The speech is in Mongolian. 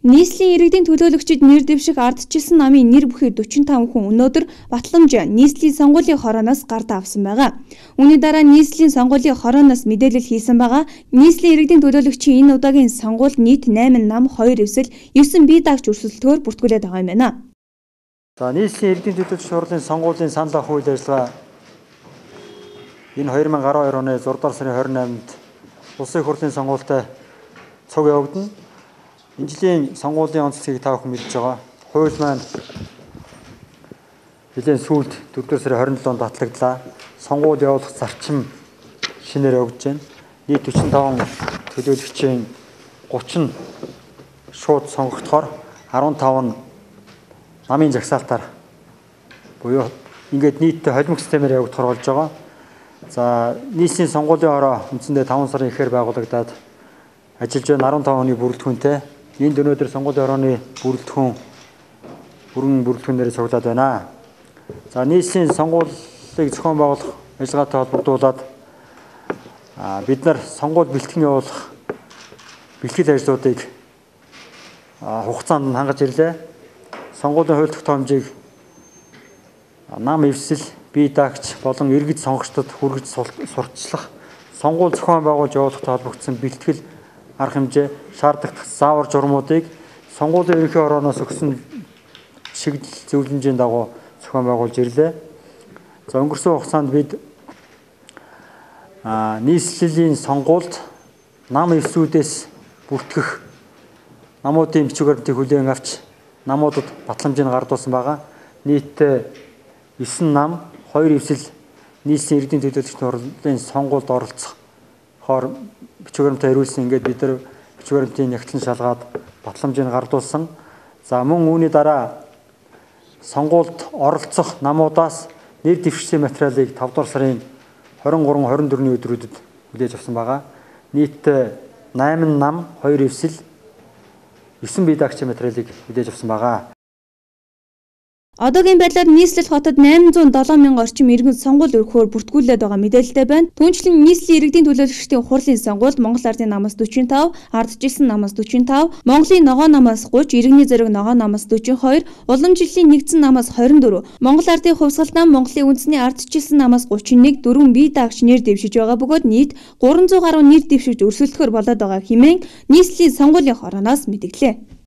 Нийслэлийн иргэдийн төлөөлөгчид нэр дэвших ардчилсан намын нэр бүхий 45 хүн өнөөдөр Батламж нийслэлийн сонгуулийн хорооноос гардаа авсан байгаа. Үүний дараа нийслэлийн сонгуулийн хорооноос мэдээлэл хийсэн байгаа. Нийслэлийн иргэдийн төлөөлөгчийн энэ удаагийн сонгуульд нийт 8 нам, 2 эвсэл, 9 бие даагч өрсөлдөхөөр бүртгүүлээд байгаа юм байна. За нийслэлийн иргэдийн төлөөлөгч хурлын сонгуулийн санал авах үйл ажиллагаа энэ 2012 оны 6 дугаар сарын 28-нд улсын хурлын сонгуультай цуг явагдана. Энэ жилийн сонгуулийн онцлогийг та бүхэн мэдж байгаа. Хууль маань жилийн сүүлд 4 сарын 27-нд батлагдлаа. Сонгуул явуулах зарчим шинээр өгж байна. Нийт 45 төлөөлөгчийн 30 нь шууд сонгогдохоор 15 нь намын жагсаалтаар буюу ингээд нийтдээ холимог системээр явагдахаар болж байгаа. За нийслэлийн сонгуулийн ороо үндсэндээ 5 сарын ихээр байгуулагдаад ажиллаж байна 15 оны бүрэлдэхүүнтэй энд өнөөдөр сонгуулийн орооны бүрэлдэхүүн бүрэн бүрэлдэхүүнээр цуглаад байна. За нийслэлийн сонгуулийг зохион байгуулах ажиллагаатай холбогдуулаад бид нар сонгууль бэлтгэн явуулах бэлтгэл ажлуудыг хугацаанд хангаж ирлээ. Сонгуулийн хууль тогтоомжийг нам эвсэл, бие даагч болон иргэд сонгогчдод хүргэж сурталчлах сонгууль зохион байгуулж явуулахтай холбогдсон бэлтгэл арга хэмжээ шаардлагатай заавар журмуудыг сонгуулийн ерөнхий орооноос өгсөн чиглэл зөвлөмжийн дагуу зохион байгуулж ирлээ. За өнгөрсөн хугацаанд бид а нийслэлийн сонгуульд нам эвсүүдээс бүртгэх намуудын бичиг баримтыг хүлээн авч намуудад батламжийг гардуулсан байгаа. Нийтдээ 9 нам, 2 эвсэл нийслэлийн иргэдийн төлөөлөгчдийн хурлын сонгуульд оролцох хоор баримтаа ирүүлсэн. Ингээд бид нар баримтын нягтлан шалгаад батламжийг гардуулсан. За мөн үүний дараа сонгуульд оролцох намуудаас нэр дэвшсэн материалыг 5 дугаар сарын 23 24-ний өдрүүдэд хүлээж авсан байгаа. Нийтдээ 8 нам, 2 эвсэл 9 бие даагчийн материалыг хүлээж авсан байгаа. Одоогийн байдлаар нийслэл хотод 807 мянган орчим иргэн сонгуул өргөхөөр бүртгүүлээд байгаа мэдээлэлтэй байна. Түүнчлэн нийслэлийн иргэдийн төлөөлөгчдийн хурлын сонгуульд Монгол Ардын намаас 45, Ардчилсан намаас 45, Монголын ногоо намаас 30, Иргэний зэрэг ногоо намаас 42, Уламжлалын нэгдсэн намаас 24, Монгол Ардын хувьсгал нам, Монголын үндэсний Ардчилсан намаас 31 дөрвөн бие даагч нэр дэвшиж байгаа бөгөөд нийт 300 гаруй нэр дэвшиж өрсөлдөхөр болоод байгаа хэмээн нийслэлийн сонгуулийн хорооноос мэдгэлээ.